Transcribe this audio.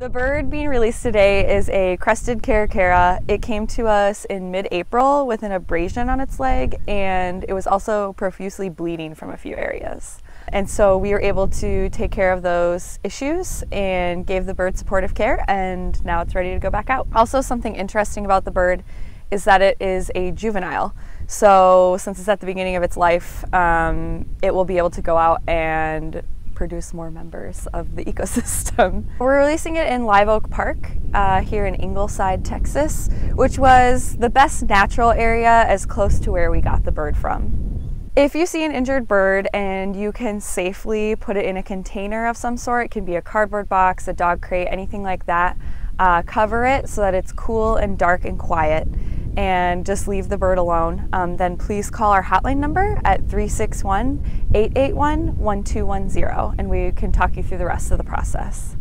The bird being released today is a crested caracara. It came to us in mid-April with an abrasion on its leg and it was also profusely bleeding from a few areas. And so we were able to take care of those issues and gave the bird supportive care and now it's ready to go back out. Also something interesting about the bird is that it is a juvenile. So since it's at the beginning of its life, um, it will be able to go out and produce more members of the ecosystem. We're releasing it in Live Oak Park uh, here in Ingleside, Texas, which was the best natural area as close to where we got the bird from. If you see an injured bird and you can safely put it in a container of some sort, it can be a cardboard box, a dog crate, anything like that, uh, cover it so that it's cool and dark and quiet and just leave the bird alone, um, then please call our hotline number at 361 881 1210 and we can talk you through the rest of the process.